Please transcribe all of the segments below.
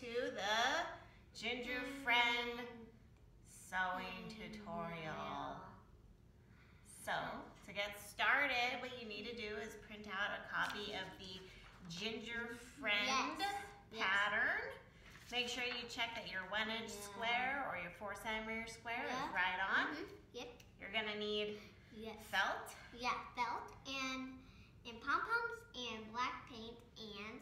to the Ginger Friend sewing tutorial. So, to get started, what you need to do is print out a copy of the Ginger Friend Yes. pattern. Make sure you check that your one inch Yeah. square or your four centimeter square Yeah. is right on. Mhm. Yep. You're gonna need Yes. felt, Yeah, felt and and pom poms and black paint and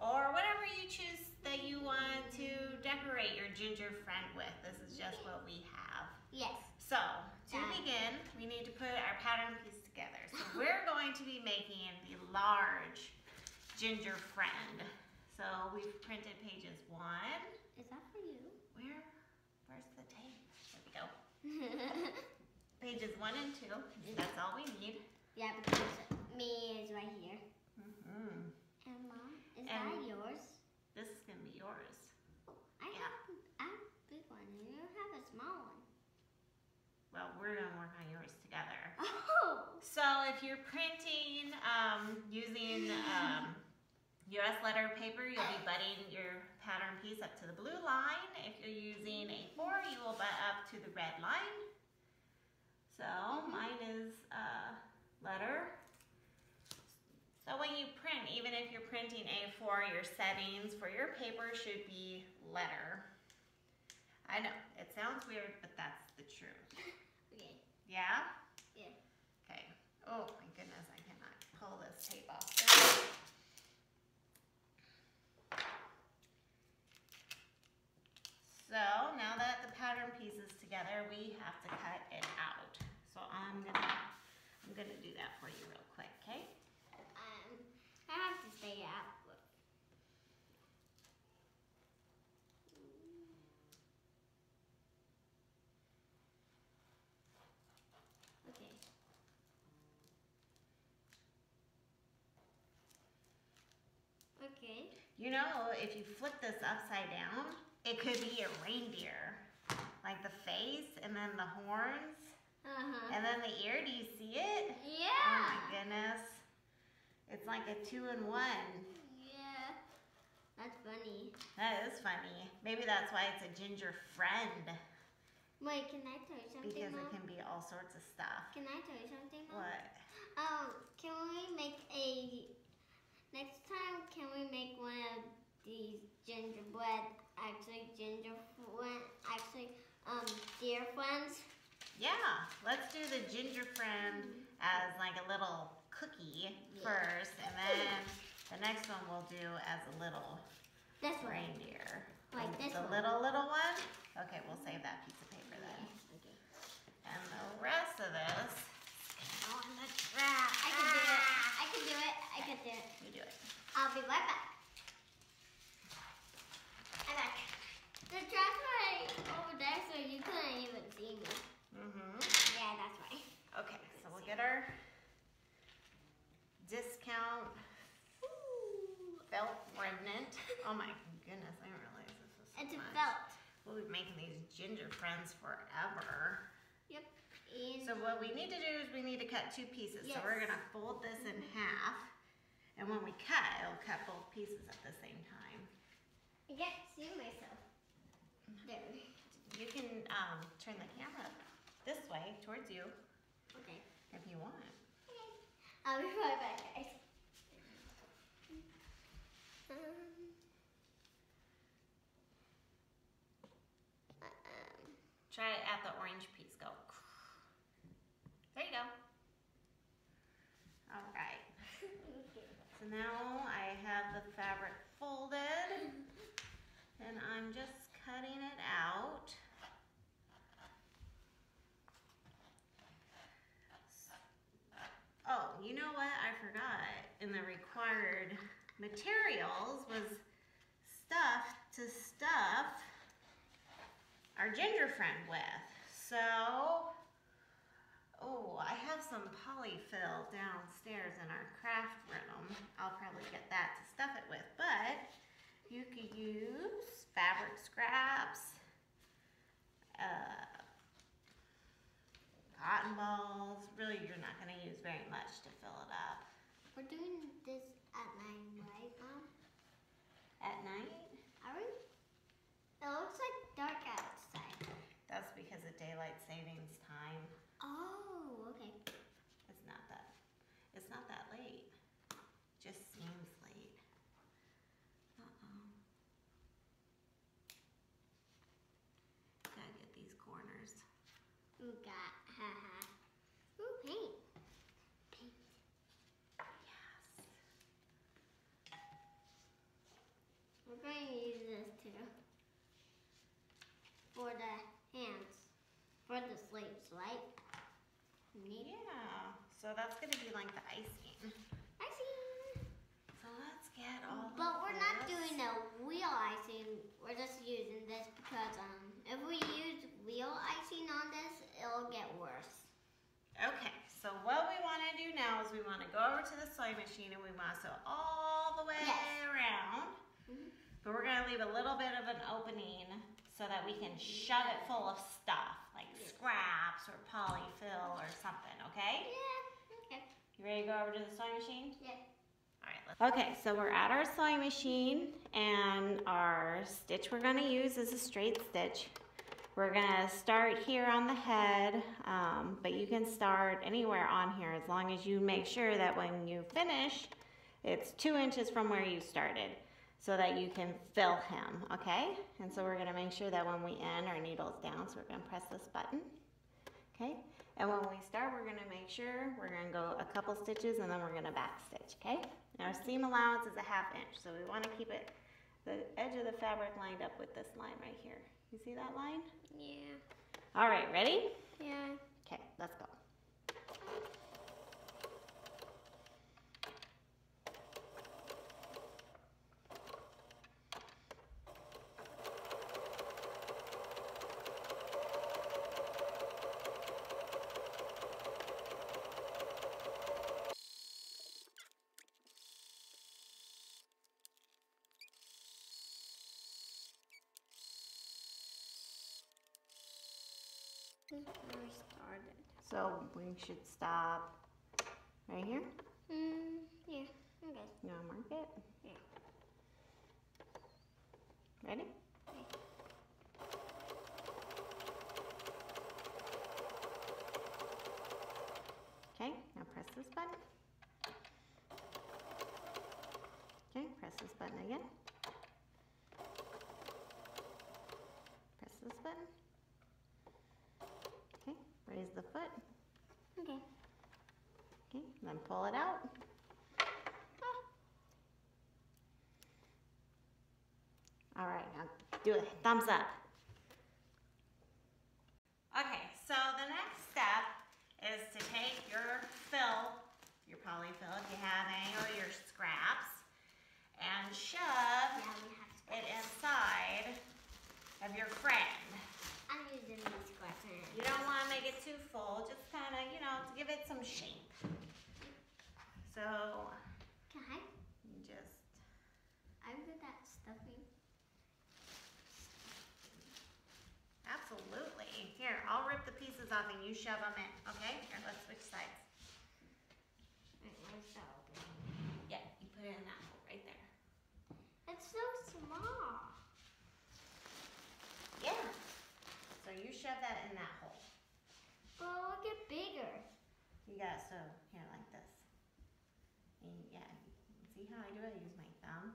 or whatever you choose that you want to decorate your ginger friend with. This is just what we have. Yes. So, to begin, we need to put our pattern piece together. So we're going to be making the large ginger friend. So we've printed pages one. Is that for you? Where? Where's the tape? There we go. Pages one and two. That's all we need. yeah, because me is right here. Mm hmm And is And- that yours? This is gonna be yours. I Yeah. have I have a big one and you have a small one. Well, we're gonna work on yours together. Oh. So if you're printing um, using um, US letter paper, you'll be butting your pattern piece up to the blue line. If you're using A4, you will butt up to the red line. So mine is uh, letter. So when you print, even if you're printing A4, your settings for your paper should be letter. I know, it sounds weird, but that's the truth. Okay. Yeah? Yeah. Okay. Oh my goodness, I cannot pull this tape off. So now that the pattern piece is together, we have to cut it out. So I'm gonna, I'm gonna do that for you real quick, okay? Um, I have to stay out. Okay. Okay. You know, if you flip this upside down, it could be a reindeer. Like the face and then the horns Uh-huh. and then the ear. Do you see it? Yeah. Oh my goodness. It's like a two in one. Yeah. That's funny. That is funny. Maybe that's why it's a ginger friend Wait, can I tell you something, because Mom? it can be all sorts of stuff. Can I tell you something, Mom? What? Um, can we make a next time? Can we make one of these gingerbread? Actually, ginger. Actually, um, dear friends. Yeah, let's do the ginger friend as like a little cookie Yeah. first, and then the next one we'll do as a little This one. reindeer. Like this the one. little little one. Okay, we'll save that piece of paper then. Okay. And the rest of this, On the trap. I can do it. I can do it. I can do it. you do it. I'll be right back. I'm back. The trap's right over there, so you couldn't even see me. Mm-hmm. Yeah, that's right. Okay, so we'll get our discount felt remnant. Oh my goodness, I didn't realize this was so It's a much. felt. We'll be making these ginger friends forever. And So what we need to do is we need to cut two pieces. So we're gonna fold this in half. And when we cut, it'll cut both pieces at the same time. I can't see myself. There. You can um, turn the camera this way towards you Okay. if you want. Okay. I'll be right back, guys. Um, um, Try it at the orange piece. Go. There you go. All right. So now I have the fabric folded and I'm just cutting it out. Oh, you know what? I forgot. In the required materials was stuff to stuff our ginger friend with. So, oh, I have some polyfill downstairs in our craft room. I'll probably get that to stuff it with, but you could use fabric scraps, uh, cotton balls. Really, you're not going to use very much to fill it up. we're doing this at nine, right, Mom? At night? Are we? It looks like dark outside. That's because of daylight savings time. Oh, okay. It's not that, it's not that late. Just seems late. Uh-oh. Gotta get these corners. We got, haha. Ooh, paint. Paint. Yes. We're going to use this too. For the hands. For the sleeves, right? Neat. Yeah, so that's gonna be like the icing. I see. So let's get all But we're not doing the wheel icing. We're just using this because um, if we use wheel icing on this, it'll get worse. Okay, so what we wanna do now is we wanna go over to the sewing machine and we wanna sew all the way Yes. around. Mhm. But we're gonna leave a little bit of an opening so that we can shove it full of stuff, like scraps or polyfill or something, okay? Yeah. You ready to go over to the sewing machine? Yeah. Alright, let's- Okay, so we're at our sewing machine and our stitch we're gonna use is a straight stitch. We're gonna start here on the head, um, but you can start anywhere on here as long as you make sure that when you finish, it's two inches from where you started so that you can fill him, okay? And so we're gonna make sure that when we end, our needle's down, so we're gonna press this button, okay? And when we start, we're gonna make sure, we're gonna go a couple stitches and then we're gonna back stitch, okay? And our seam allowance is a half inch, so we wanna keep it, the edge of the fabric lined up with this line right here. You see that line? Yeah. All right, ready? Yeah. Okay, let's go. So we should stop right here. Mm, yeah. Okay. You wanna mark it? Yeah. Ready? Okay, now press this button. Okay, press this button again. Press this button. Okay, raise the foot. Okay. Okay, then pull it out. Ah. All right, now do a thumbs up. Okay, so the next step is to take your fill, your polyfill if you have any, or your scraps, and shove Yeah, we have it inside of your friend. I'm using these scraps. You don't want to make it too full, just kind of, you know, to give it some shape. So Can I? you just I'm good at stuffing. Absolutely. Here, I'll off and you shove them in, okay? Here, let's switch sides. Where's the opening? Yeah, you put it in that hole right there. It's so small. Yeah. So you shove that in that hole. But it'll get bigger. You got so here like this. And yeah, see how I do it? I use my thumb.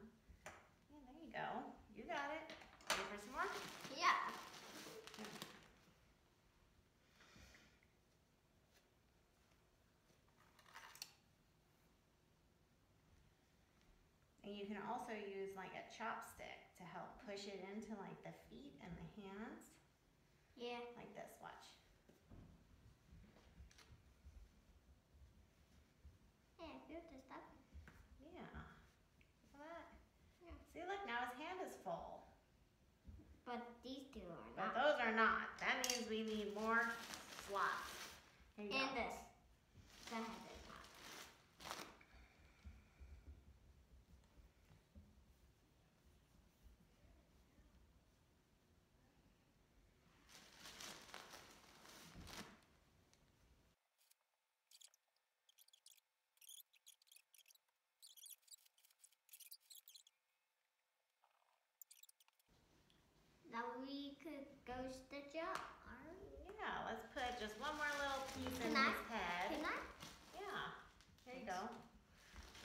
Yeah, there you go. You got it. Ready for some more? Yeah. And you can also use like a chopstick to help push it into like the feet and the hands. Yeah. Like this, watch. Yeah, to stuff. Yeah. Look at that. Yeah. See, look, now his hand is full. But these two are not. But those are not. That means we need more slots. You And go. this. The head is not. we stitch up. Alright. Yeah, let's put just one more little piece in Can I? his head. Can I? Yeah, there you go.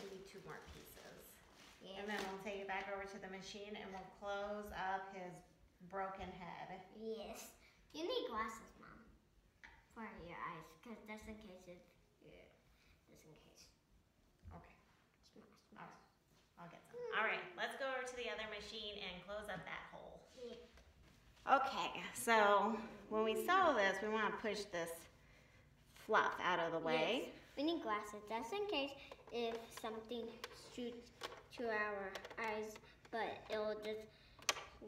Maybe two more pieces. Yeah. And then we'll take it back over to the machine and we'll close up his broken head. Yes. You need glasses, Mom, for your eyes, because just in case if yeah, just in case. Okay, Smash, all smash. right, I'll get some. All right, let's go over to the other machine and close up that. Okay, so when we sew this, we want to push this fluff out of the way. We need glasses just in case if something shoots to our eyes, but it'll just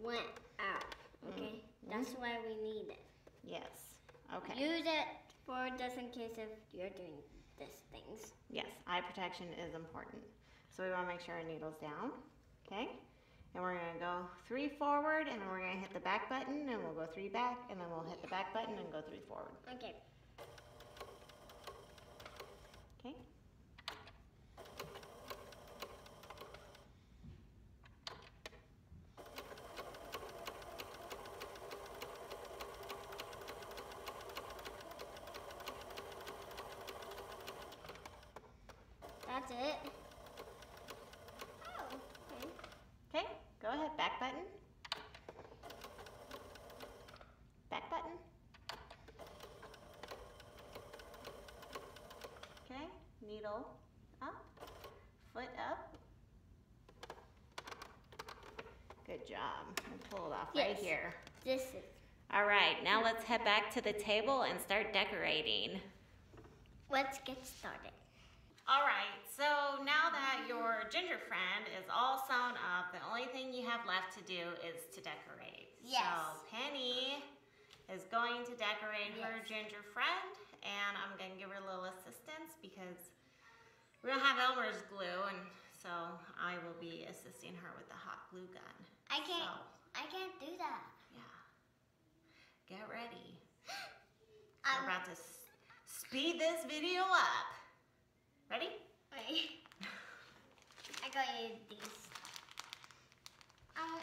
went out. Mm-hmm. Okay, that's why we need it. Yes. Okay. Use it for just in case if you're doing these things. Yes, eye protection is important. So we want to make sure our needle's down. Okay? And we're going to go three forward, and then we're going to hit the back button, and we'll go three back, and then we'll hit the back button and go three forward. Okay. Okay? That's it. Oh, okay. Okay, go ahead. Back button. Back button. Okay, needle up, foot up. Good job. We'll pull it off right here. This is. All right, now let's head back to the table and start decorating. Let's get started. All right, so now that your ginger friend is all sewn up, the only thing you have left to do is to decorate. Yes. So Penny is going to decorate her ginger friend, and I'm gonna give her a little assistance because we don't have Elmer's glue, and so I will be assisting her with the hot glue gun. I can't. So, I can't do that. yeah. Get ready. Um, We're about to s- speed this video up. Ready? Wait. I got you these. Um,